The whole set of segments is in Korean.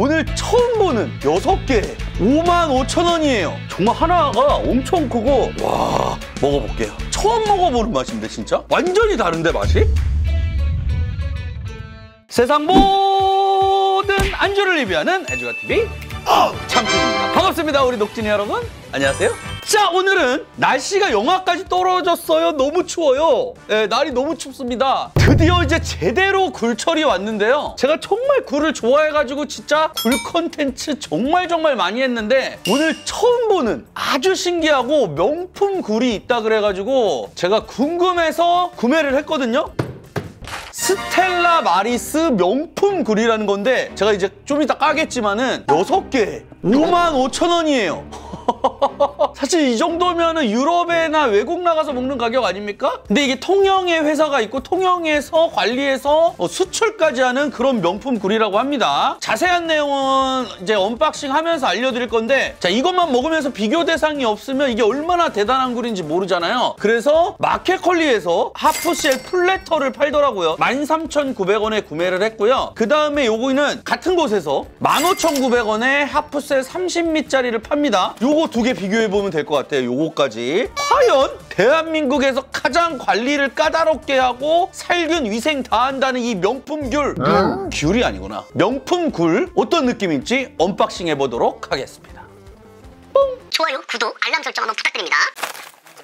오늘 처음 보는 여섯 개 5만 5천 원이에요. 정말 하나가 엄청 크고 와 먹어볼게요. 처음 먹어보는 맛인데 진짜 완전히 다른데 맛이? 세상 모든 안주를 리뷰하는 애주가 TV 참치입니다. 반갑습니다, 우리 녹진이 여러분. 안녕하세요. 자, 오늘은 날씨가 영하까지 떨어졌어요. 너무 추워요. 네, 날이 너무 춥습니다. 드디어 이제 제대로 굴철이 왔는데요. 제가 정말 굴을 좋아해가지고 진짜 굴 컨텐츠 정말 정말 많이 했는데 오늘 처음 보는 아주 신기하고 명품 굴이 있다 그래가지고 제가 궁금해서 구매를 했거든요. 스텔라 마리스 명품 굴이라는 건데 제가 이제 좀 이따 까겠지만은 여섯 개 5만 5천 원이에요. 사실 이 정도면은 유럽이나 외국 나가서 먹는 가격 아닙니까? 근데 이게 통영에 회사가 있고 통영에서 관리해서 어, 수출까지 하는 그런 명품 굴이라고 합니다. 자세한 내용은 이제 unboxing 하면서 알려드릴 건데 자 이것만 먹으면서 비교 대상이 없으면 이게 얼마나 대단한 굴인지 모르잖아요. 그래서 마켓컬리에서 half shell platter를 팔더라고요. 13,900원에 구매를 했고요. 그 다음에 요거는 같은 곳에서 15,900원에 half shell 30미짜리를 팝니다. 요거 두 개 비교해보면 될 것 같아요. 요거까지. 과연 대한민국에서 가장 관리를 까다롭게 하고 살균 위생 다 한다는 이 명품 귤. 귤이 아니구나. 명품 굴 어떤 느낌인지 unboxing 해보도록 하겠습니다. 좋아요, 구독, 알람 설정 한번 부탁드립니다.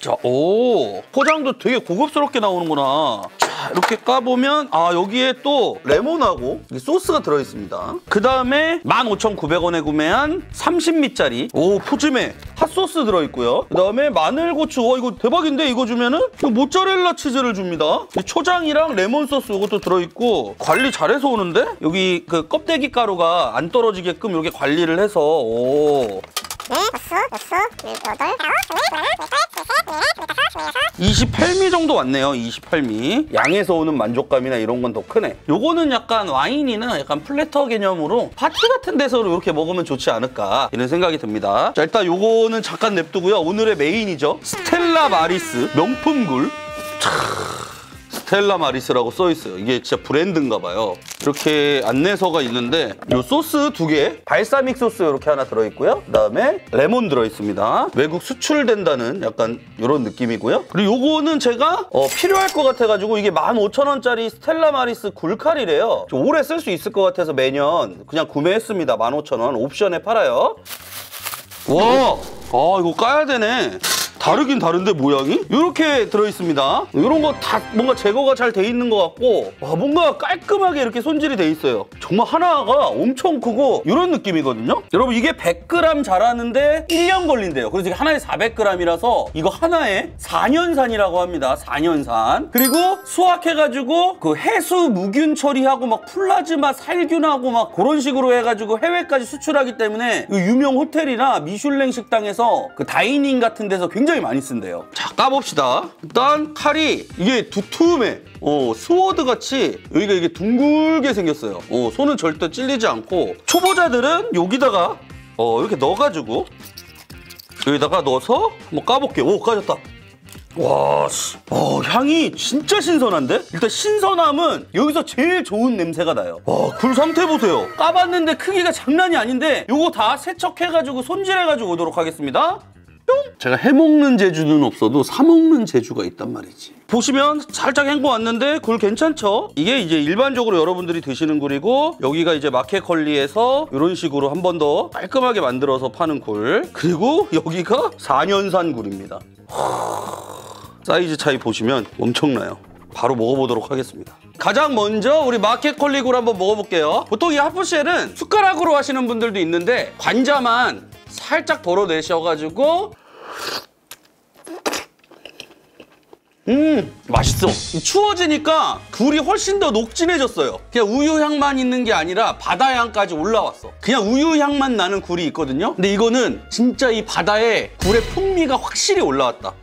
자, 오 포장도 되게 고급스럽게 나오는구나. 자, 이렇게 까보면 아 여기에 또 레몬하고 이 소스가 들어있습니다. 그 다음에 15,900원에 구매한 30미짜리 오 푸짐해 핫소스 들어있고요. 그 다음에 마늘고추 와 이거 대박인데 이거 주면은 모짜렐라 치즈를 줍니다. 이 초장이랑 레몬 소스 이것도 들어있고 관리 잘해서 오는데 여기 그 껍데기 가루가 안 떨어지게끔 이렇게 관리를 해서 오 네, 여섯, 여섯, 여덟, 아홉, 열, 열둘, 열셋, 열넷, 열다섯, 열여섯. 28미 정도 왔네요. 28미. 양에서 오는 만족감이나 이런 건 더 크네. 요거는 약간 와인이나 약간 platter 개념으로 파티 같은 데서 이렇게 먹으면 좋지 않을까 이런 생각이 듭니다. 자 일단 요거는 잠깐 냅두고요. 오늘의 메인이죠. 스텔라 마리스 명품 굴. 스텔라 마리스라고 써 있어요. 이게 진짜 브랜드인가 봐요. 이렇게 안내서가 있는데 이 소스 두 개, 발사믹 소스 이렇게 하나 들어 있고요. 그다음에 레몬 들어 있습니다. 외국 수출된다는 약간 이런 느낌이고요. 그리고 요거는 제가 어, 필요할 것 같아가지고 이게 15,000원짜리 스텔라 마리스 굴칼이래요. 좀 오래 쓸 수 있을 것 같아서 매년 그냥 구매했습니다. 15,000원 옵션에 팔아요. 와, 아 이거 까야 되네. 다르긴 다른데 모양이? 이렇게 들어있습니다. 이런 거 다 뭔가 제거가 잘 돼 있는 것 같고 와 뭔가 깔끔하게 이렇게 손질이 돼 있어요. 정말 하나가 엄청 크고 이런 느낌이거든요. 여러분 이게 100g 자라는데 1년 걸린대요. 그래서 이게 하나에 400g이라서 이거 하나에 4년산이라고 합니다. 4년산. 그리고 수확해가지고 그 해수 무균 처리하고 막 플라즈마 살균하고 막 그런 식으로 해가지고 해외까지 수출하기 때문에 이 유명 호텔이나 미슐랭 식당에서 그 dining 같은 데서 굉장히 많이 쓴대요. 자 까봅시다. 일단 칼이 이게 두툼해. 어 sword 같이 여기가 이게 둥글게 생겼어요. 어 손은 절대 찔리지 않고 초보자들은 여기다가 어 이렇게 넣어가지고 여기다가 넣어서 한번 까볼게요. 오 까졌다. 와, 씨. 어, 향이 진짜 신선한데? 일단 신선함은 여기서 제일 좋은 냄새가 나요. 와, 굴 상태 보세요. 까봤는데 크기가 장난이 아닌데 요거 다 세척해가지고 손질해가지고 오도록 하겠습니다. 뿅! 제가 해먹는 재주는 없어도 사먹는 재주가 있단 말이지. 보시면 살짝 헹궈 왔는데 굴 괜찮죠? 이게 이제 일반적으로 여러분들이 드시는 굴이고 여기가 이제 마켓컬리에서 이런 식으로 한 번 더 깔끔하게 만들어서 파는 굴 그리고 여기가 4년산 굴입니다. 사이즈 차이 보시면 엄청나요. 바로 먹어보도록 하겠습니다. 가장 먼저 우리 마켓컬리 굴 한번 먹어볼게요. 보통 이 하프쉘은 숟가락으로 하시는 분들도 있는데 관자만 살짝 덜어내셔가지고. 음 맛있어. 추워지니까 굴이 훨씬 더 녹진해졌어요. 그냥 우유 향만 있는 게 아니라 바다 향까지 올라왔어. 그냥 우유 향만 나는 굴이 있거든요. 근데 이거는 진짜 이 바다에 굴의 풍미가 확실히 올라왔다.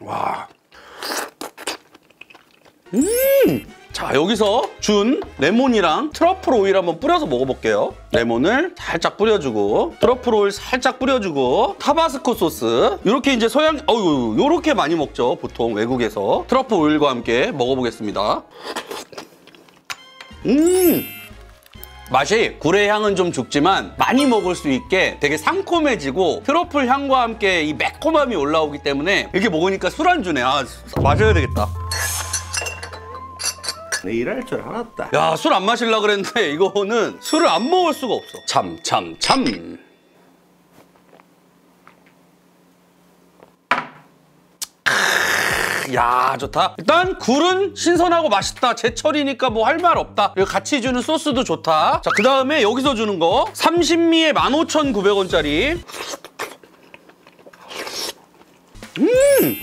와. 음! 자, 여기서 준 레몬이랑 트러플 오일 한번 뿌려서 먹어볼게요. 레몬을 살짝 뿌려주고, 트러플 오일 살짝 뿌려주고, 타바스코 소스. 이렇게 이제 서양, 어유 요렇게 많이 먹죠. 보통 외국에서. 트러플 오일과 함께 먹어보겠습니다. 음! 맛이 굴의 향은 좀 죽지만 많이 먹을 수 있게 되게 상콤해지고 트러플 향과 함께 이 매콤함이 올라오기 때문에 이렇게 먹으니까 술안주네. 아, 마셔야 되겠다. 내 일할 줄 알았다. 야, 술 안 마실라 그랬는데 이거는 술을 안 먹을 수가 없어. 참, 참, 참. 크, 야, 좋다. 일단 굴은 신선하고 맛있다. 제철이니까 뭐 할 말 없다. 그리고 같이 주는 소스도 좋다. 자, 그 다음에 여기서 주는 거 30미에 15,900원짜리.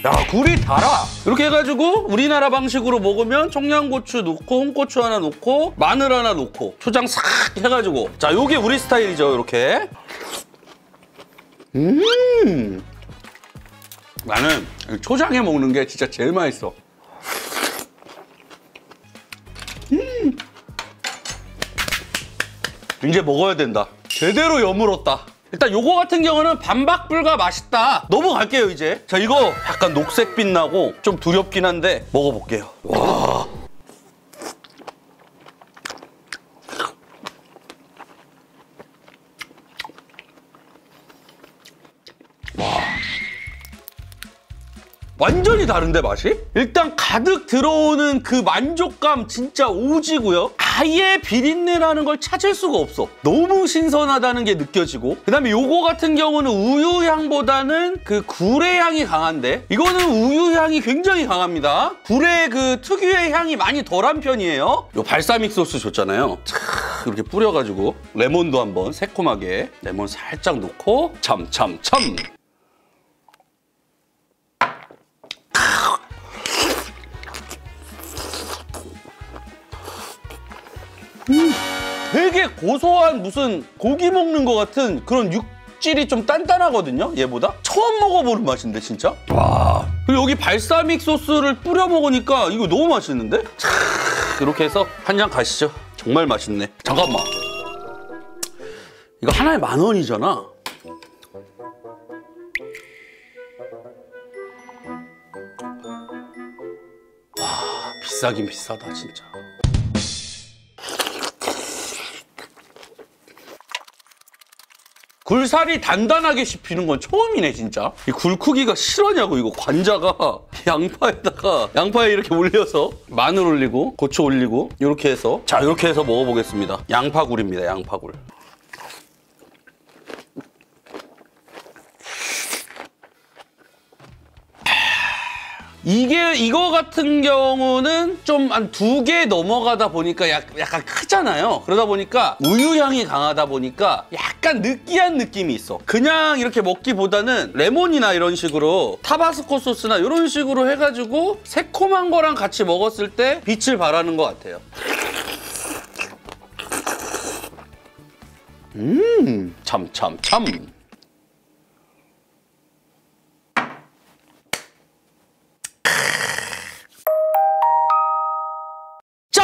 야 굴이 달아. 이렇게 해가지고 우리나라 방식으로 먹으면 청양고추 넣고 홍고추 하나 넣고 마늘 하나 넣고 초장 싹 해가지고. 자 요게 우리 스타일이죠 이렇게. 음! 나는 초장에 먹는 게 진짜 제일 맛있어. 음! 이제 먹어야 된다. 제대로 여물었다 일단 요거 같은 경우는 반박불가 맛있다. 넘어갈게요 이제. 자 이거 약간 녹색 빛 나고 좀 두렵긴 한데 먹어볼게요. 와. 완전히 다른데 맛이? 일단 가득 들어오는 그 만족감 진짜 오지고요. 아예 비린내라는 걸 찾을 수가 없어. 너무 신선하다는 게 느껴지고 그다음에 요거 같은 경우는 우유 향보다는 그 굴의 향이 강한데 이거는 우유 향이 굉장히 강합니다. 굴의 그 특유의 향이 많이 덜한 편이에요. 요 발사믹 소스 줬잖아요. 촤, 이렇게 뿌려가지고 레몬도 한번 새콤하게 레몬 살짝 넣고 참 참, 참. 되게 고소한 무슨 고기 먹는 것 같은 그런 육질이 좀 단단하거든요 얘보다? 처음 먹어보는 맛인데 진짜? 와. 그리고 여기 발사믹 소스를 뿌려 먹으니까 이거 너무 맛있는데? 차, 이렇게 해서 한 잔 가시죠. 정말 맛있네. 잠깐만. 이거 하나에 만 원이잖아. 와 비싸긴 비싸다 진짜 굴살이 단단하게 씹히는 건 처음이네 진짜. 이 굴 크기가 실화냐고 이거 관자가. 양파에다가 양파에 이렇게 올려서 마늘 올리고 고추 올리고 이렇게 해서 자 이렇게 해서 먹어보겠습니다. 양파굴입니다 양파굴 이게 이거 같은 경우는 좀 한 두 개 넘어가다 보니까 약, 약간 크잖아요. 그러다 보니까 우유 향이 강하다 보니까 약간 느끼한 느낌이 있어. 그냥 이렇게 먹기보다는 레몬이나 이런 식으로 타바스코 소스나 이런 식으로 해가지고 새콤한 거랑 같이 먹었을 때 빛을 발하는 것 같아요. 음, 참, 참, 참.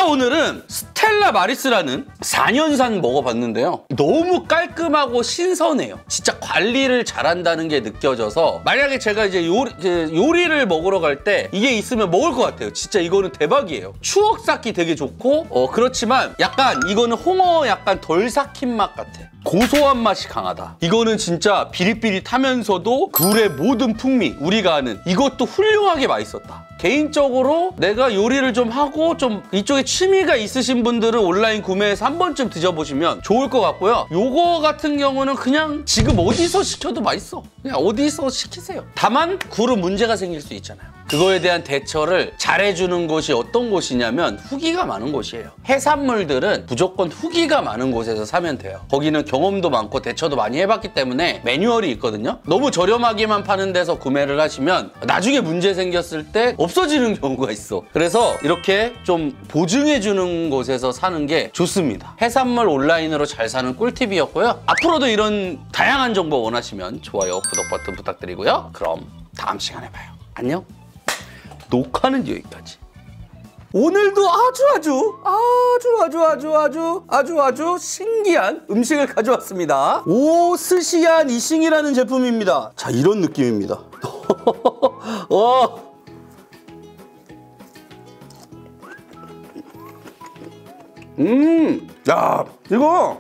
자 오늘은 스텔라 마리스라는 4년산 먹어봤는데요. 너무 깔끔하고 신선해요. 진짜 관리를 잘한다는 게 느껴져서 만약에 제가 이제 요리, 이제 요리를 먹으러 갈 때 이게 있으면 먹을 것 같아요. 진짜 이거는 대박이에요. 추억 쌓기 되게 좋고 어, 그렇지만 약간 이거는 홍어 약간 덜 삭힌 맛 같아. 고소한 맛이 강하다. 이거는 진짜 비릿비릿하면서도 굴의 모든 풍미 우리가 아는 이것도 훌륭하게 맛있었다. 개인적으로 내가 요리를 좀 하고 좀 이쪽에 취미가 있으신 분들은 온라인 구매해서 한 번쯤 드셔보시면 좋을 것 같고요. 요거 같은 경우는 그냥 지금 어디서 시켜도 맛있어. 그냥 어디서 시키세요. 다만 굴은 문제가 생길 수 있잖아요. 그거에 대한 대처를 잘해주는 곳이 어떤 곳이냐면 후기가 많은 곳이에요. 해산물들은 무조건 후기가 많은 곳에서 사면 돼요. 거기는 경험도 많고 대처도 많이 해봤기 때문에 매뉴얼이 있거든요. 너무 저렴하게만 파는 데서 구매를 하시면 나중에 문제 생겼을 때 없어지는 경우가 있어. 그래서 이렇게 좀 보증해주는 곳에서 사는 게 좋습니다. 해산물 온라인으로 잘 사는 꿀팁이었고요. 앞으로도 이런 다양한 정보 원하시면 좋아요, 구독 버튼 부탁드리고요. 그럼 다음 시간에 봐요. 안녕. 녹화는 여기까지. 오늘도 아주 아주 아주 아주 아주 아주 아주 아주 신기한 음식을 가져왔습니다. 오스시안 이싱이라는 제품입니다. 자 이런 느낌입니다. 와. 음, 야, 이거